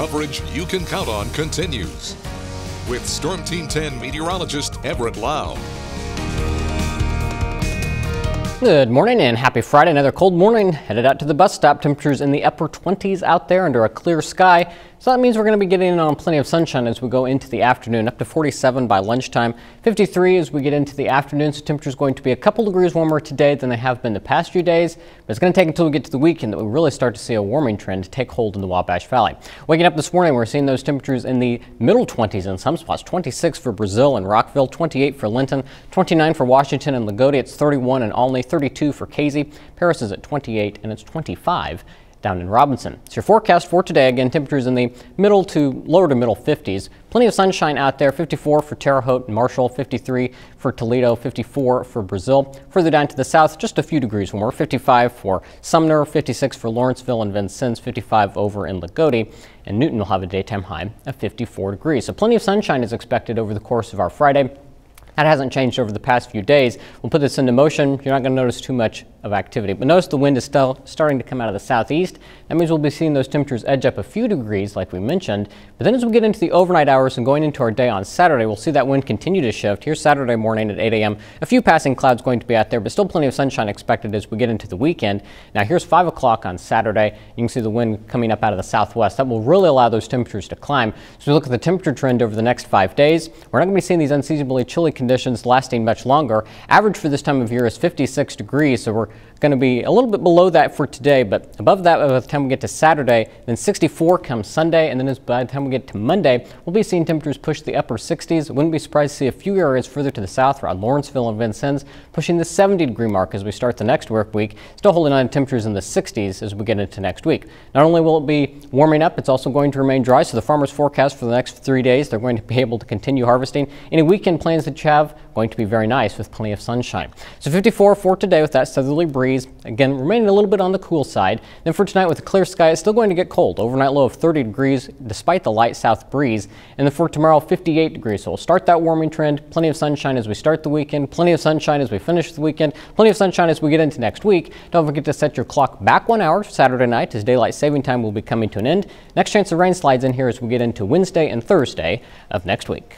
coverage you can count on continues. With Storm Team 10 meteorologist Everett Lau. Good morning and happy Friday. Another cold morning. Headed out to the bus stop. Temperatures in the upper 20s out there under a clear sky. So that means we're going to be getting on plenty of sunshine as we go into the afternoon, up to 47 by lunchtime, 53 as we get into the afternoon. So temperatures going to be a couple degrees warmer today than they have been the past few days. But it's going to take until we get to the weekend that we really start to see a warming trend take hold in the Wabash Valley. Waking up this morning, we're seeing those temperatures in the middle 20s in some spots, 26 for Brazil and Rockville, 28 for Linton, 29 for Washington and Loogootee. It's 31 in Olney, 32 for Casey. Paris is at 28 and it's 25 down in Robinson. It's your forecast for today. Again, temperatures in the middle to lower to middle 50s. Plenty of sunshine out there. 54 for Terre Haute and Marshall, 53 for Toledo, 54 for Brazil. Further down to the south, just a few degrees warmer. 55 for Sumner, 56 for Lawrenceville and Vincennes, 55 over in Loogootee. And Newton will have a daytime high of 54 degrees. So plenty of sunshine is expected over the course of our Friday. That hasn't changed over the past few days. We'll put this into motion. You're not going to notice too much of activity. But notice the wind is still starting to come out of the southeast. That means we'll be seeing those temperatures edge up a few degrees like we mentioned. But then as we get into the overnight hours and going into our day on Saturday, we'll see that wind continue to shift. Here's Saturday morning at 8 a.m. A few passing clouds going to be out there, but still plenty of sunshine expected as we get into the weekend. Now here's 5 o'clock on Saturday. You can see the wind coming up out of the southwest. That will really allow those temperatures to climb. So we look at the temperature trend over the next five days. We're not going to be seeing these unseasonably chilly conditions lasting much longer. Average for this time of year is 56 degrees, so we're going to be a little bit below that for today, but above that by the time we get to Saturday. Then 64 comes Sunday, and then by the time we get to Monday, we'll be seeing temperatures push the upper 60s. Wouldn't be surprised to see a few areas further to the south around Lawrenceville and Vincennes pushing the 70 degree mark as we start the next work week. Still holding on to temperatures in the 60s as we get into next week. Not only will it be warming up, it's also going to remain dry. So the farmers forecast for the next three days, they're going to be able to continue harvesting. Any weekend plans that you have going to be very nice with plenty of sunshine. So 54 for today with that breeze. Again, remaining a little bit on the cool side. Then for tonight with a clear sky, it's still going to get cold. Overnight low of 30 degrees despite the light south breeze. And then for tomorrow, 58 degrees. So we'll start that warming trend. Plenty of sunshine as we start the weekend. Plenty of sunshine as we finish the weekend. Plenty of sunshine as we get into next week. Don't forget to set your clock back one hour Saturday night as daylight saving time will be coming to an end. Next chance of rain slides in here as we get into Wednesday and Thursday of next week.